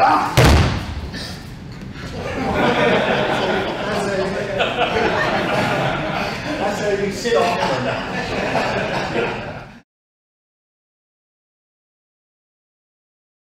That's how you sit on it.